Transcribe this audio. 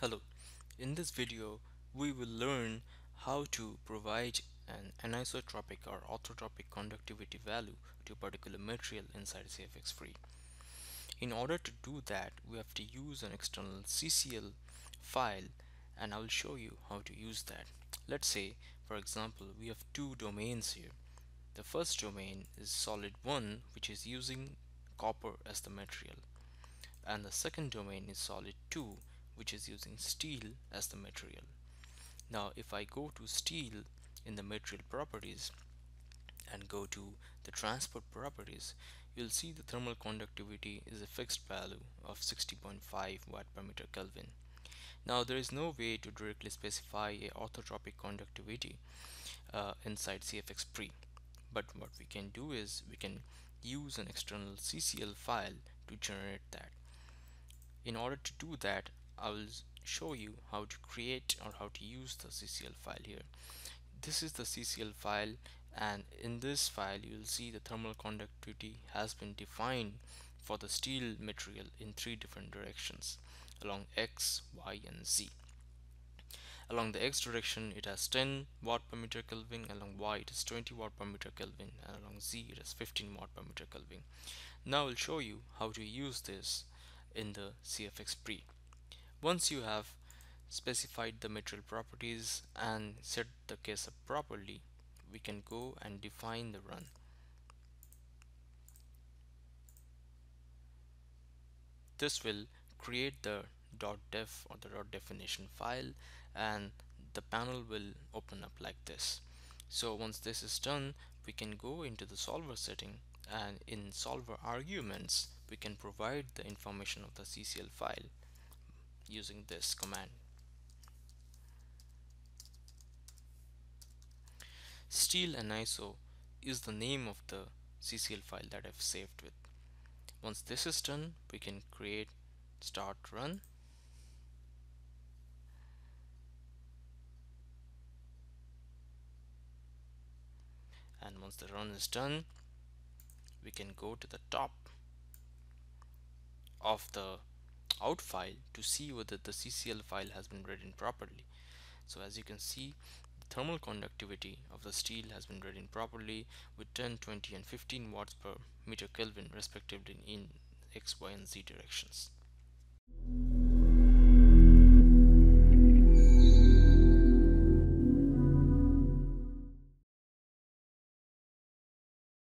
Hello, in this video, we will learn how to provide an anisotropic or orthotropic conductivity value to a particular material inside CFX pre. In order to do that, we have to use an external CCL file and I will show you how to use that. Let's say, for example, we have two domains here. The first domain is solid 1 which is using copper as the material and the second domain is solid 2 which is using steel as the material. Now if I go to steel in the material properties and go to the transport properties you'll see the thermal conductivity is a fixed value of 60.5 watt per meter Kelvin. Now there is no way to directly specify a orthotropic conductivity uh, inside CFX pre but what we can do is we can use an external CCL file to generate that. In order to do that I will show you how to create or how to use the CCL file here this is the CCL file and in this file you'll see the thermal conductivity has been defined for the steel material in three different directions along X, Y and Z. Along the X direction it has 10 watt per meter Kelvin, along Y it is 20 watt per meter Kelvin and along Z it is 15 watt per meter Kelvin. Now I'll show you how to use this in the CFX pre. Once you have specified the material properties and set the case up properly, we can go and define the run. This will create the .def or the .definition file and the panel will open up like this. So once this is done, we can go into the solver setting and in solver arguments, we can provide the information of the CCL file using this command. Steel and ISO is the name of the CCL file that I've saved with. Once this is done, we can create start run and once the run is done we can go to the top of the out file to see whether the CCL file has been written properly. So as you can see the thermal conductivity of the steel has been written properly with 10 20 and 15 watts per meter Kelvin respectively in X Y and Z directions